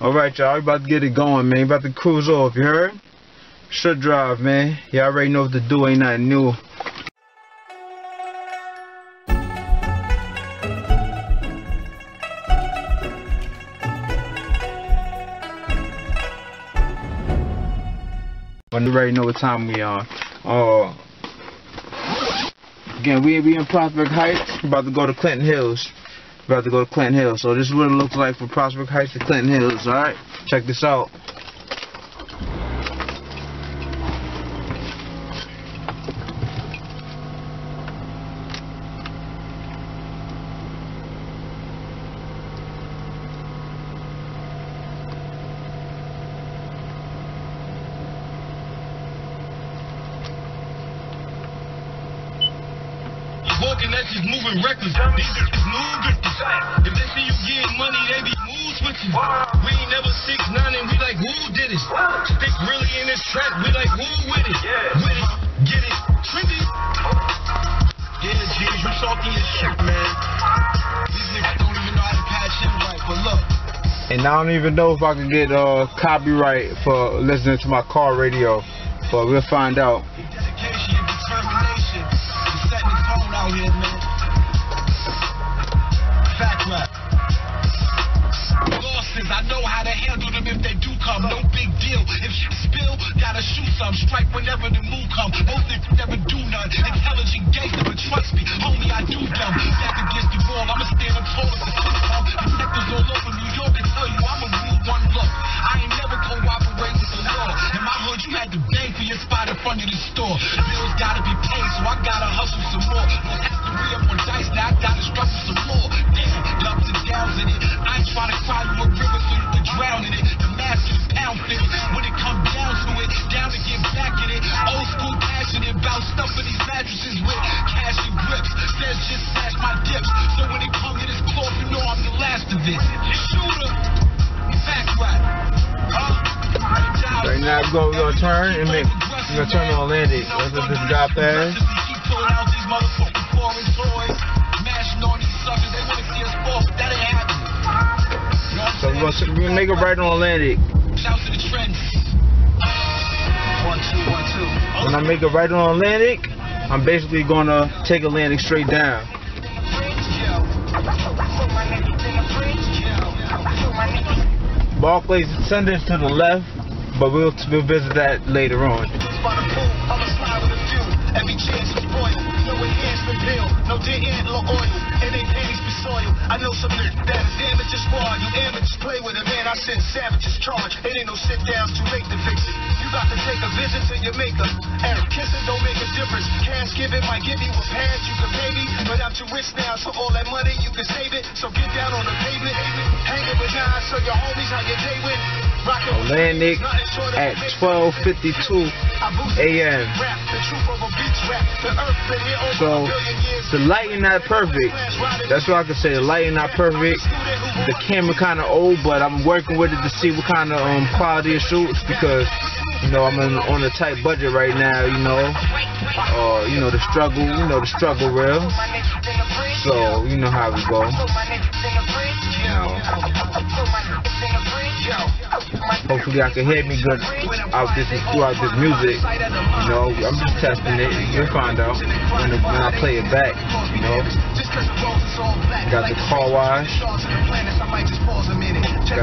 Alright, y'all. We about to get it going, man. About to cruise off, you heard? ShouldDrive, man. Y'all already know what to do. Ain't nothing new. You already know what time we on. Uh, again, we we in Prospect Heights. About to go to Clinton Hills. About to go to Clinton Hills. So this is what it looks like from Prospect Heights to Clinton Hills. All right, check this out. Walking, that's just moving reckless. These bitches moving. If they see you getting money, they be mood switching. We ain't never six nine and we like who did it? Stick really in this track, we like who with it? With it, get it, trendy. Yeah, G's, you salty as shit, man. These niggas don't even know how to pass shit right, but look. And I don't even know if I can get uh, copyright for listening to my car radio, but we'll find out. Me, I'm the last of it. Shooter, fact right. Huh? Right now, we're gonna, turn and make. We're gonna turn on Atlantic. That's what this guy passed. So we're gonna, we're gonna make it right on Atlantic. When I make it right on Atlantic, I'm basically gonna take Atlantic straight down. Barclays Ascendant to the left, but we'll we'll visit that later on. I know that is you amateurs play with it, man. I send savages charge. It ain't no sit downs fix it. Got to take a visit to your maker. Eric kissing don't make a difference. Cash giving might give you a pass, you can pay me, but I'm too rich now, so all that money you can save it. So get down on the pavement, hanging with nine, so your homies how your day went. Atlantic nothing short of at bitch. 12:52 a.m. So the lighting not perfect. That's what I can say. The lighting not perfect. The camera kind of old, but I'm working with it to see what kind of um, quality it shoots because you know I'm in, on a tight budget right now. You know, uh, you know the struggle. You know the struggle real. So you know how we go. You know. Hopefully I can hear me good out this throughout this music. You know, I'm just testing it. You'll find out when, it, when I play it back. You know, got the car wash. Got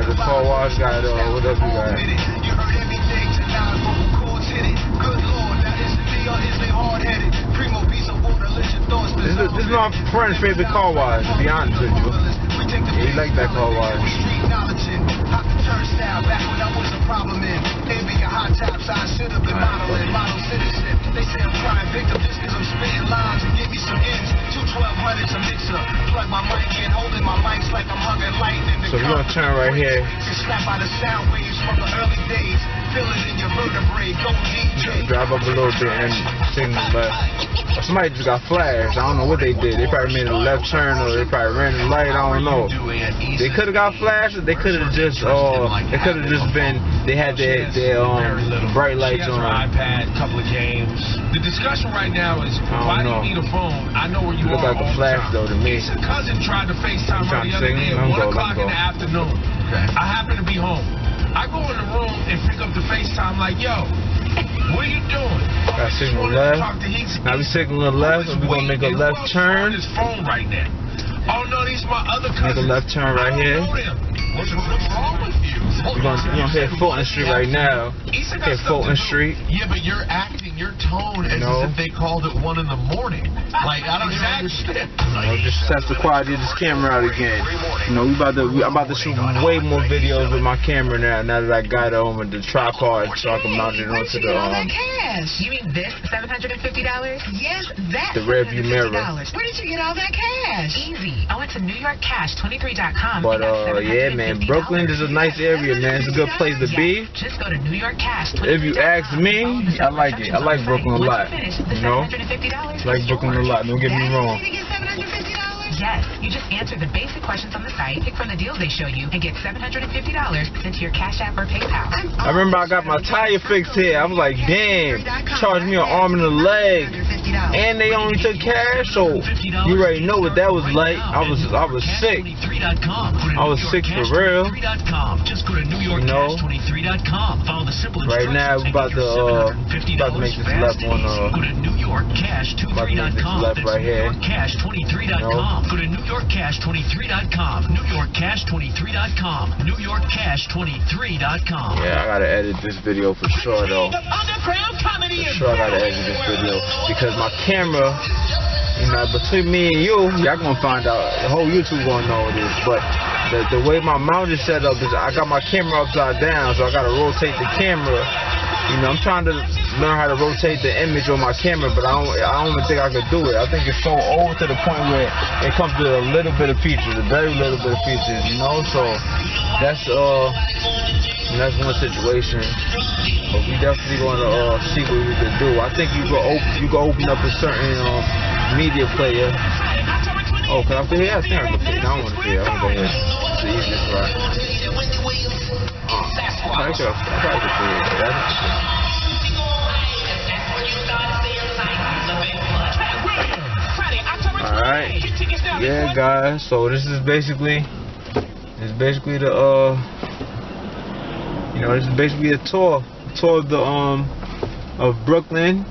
the car wash. Got uh, what else we got? This is, this is my friend's favorite car wash. To be honest with you, he like that car wash. Turnstile back when I was a problem in. Envy and hot tops, I should have been modeling, model citizen. They say I'm trying victim just cause I'm spitting lines and give me some ends. Two twelve hundreds a mixer. Plug my mic in, holding my mics like I'm hugging lightning. So we're gonna turn right here. Get slapped by the sound waves from the early days. Feel it in your vertebrae. Go DJ. drive up a little bit and sing but somebody just got flashed. I don't know what they did. They probably made a left turn or they probably ran the light. I don't know. They could have got flashed or they could have just uh they could have just been they had their their um bright lights on. her iPad, couple of games. The discussion right now is why know. do you need a phone? I know where you Look are. like a flash, though, to me. His cousin tried to FaceTime I'm her the other day at 1 go, let him o'clock in the afternoon. I happen to be home. I go in the room and pick up the FaceTime like, yo, what are you doing? Got signal Wanted to left. talk to Now we signal left, and we're gonna make a left turn. On his phone right now. Oh no, these my other Make a cousins. left turn right here. What's, what's wrong with you? We're gonna, we're gonna hit Fulton Street right now. Hit Fulton. Street. Yeah, but you're acting, your tone as No. if they called at one in the morning. Like I don't even understand. You know, just test the quality of this camera out again. You know, we about to, we, I'm about to shoot way more videos with my camera now. Now that I got it on with the tripod, so I can mount it onto the um, cash? You mean this $750? Yes, that The rear view mirror. Where did you get all that cash? Easy. I went to NewYorkCash23.com. But uh, yeah, man, Brooklyn is a nice area, man. It's a good place to be. Just go to New York Cash. If you ask me, I like it. I like Brooklyn a lot. You know, like Brooklyn a lot. Don't get me wrong. Yes, you just answer the basic questions on the site, pick from the deals they show you, and get $750 sent to your Cash App or PayPal. I remember I got my tire fixed here. I was like, damn, charged me an arm and a leg, and they only took cash. So you already know what that was like. I was I was sick. I was sick for real. Just go to You know, NewYorkCash23.com. Follow the simple right now we about to uh, about to make this left on uh, NewYorkCash23.com. about to make this left right here. NewYorkCash23.com. Go to NewYorkCash23.com. NewYorkCash23.com. NewYorkCash23.com. Yeah, I gotta edit this video for sure though. For sure I gotta edit this video because my camera, you know, between me and you, y'all gonna find out. The whole YouTube gonna know it is. But the the way my mount is set up is I got my camera upside down, so I gotta rotate the camera. You know, I'm trying to learn how to rotate the image on my camera, but I don't, I don't even think I could do it. I think it's so old to the point where it comes with a little bit of features, a very little bit of features, you know. So that's uh, that's one situation. But we definitely gonna uh, see what we can do. I think you go open, you go open up a certain um, media player. Oh, can I fit here? I think I can fit. I don't want to fit. I want to go here. It's the easiest route. Uh, I could, I probably could fit. That's- Alright. Yeah, guys. So this is basically, is basically the uh, you know, this is basically a tour, tour of the um, of Brooklyn,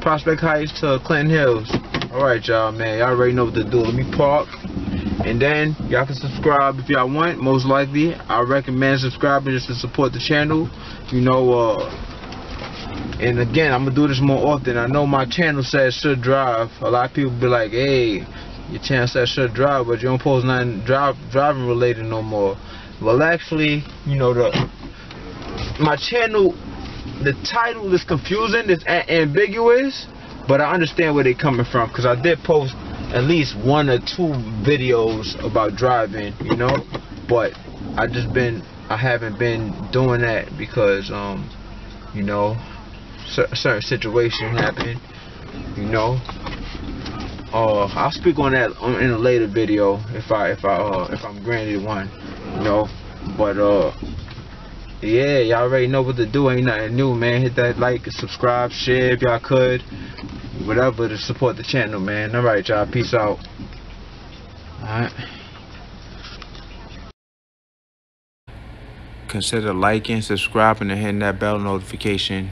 Prospect Heights to Clinton Hills. All right, y'all, man. Y'all already know what to do. Let me park, and then y'all can subscribe if y'all want. Most likely, I recommend subscribing just to support the channel. You know, uh. And again, I'm gonna do this more often. I know my channel says ShouldDrive. A lot of people be like, "Hey, your channel says ShouldDrive, but you don't post nothing drive driving related no more." Well, actually, you know the my channel, the title is confusing, it's ambiguous, but I understand where they're coming from because I did post at least one or two videos about driving, you know, but I just been I haven't been doing that because um, you know, certain situation happened, you know. Uh, I'll speak on that in a later video if I if I uh, if I'm granted one, you know. But uh, yeah, y'all already know what to do. Ain't nothing new, man. Hit that like, subscribe, share if y'all could, whatever to support the channel, man. All right, y'all. Peace out. All right. Consider liking, subscribing, and hitting that bell notification.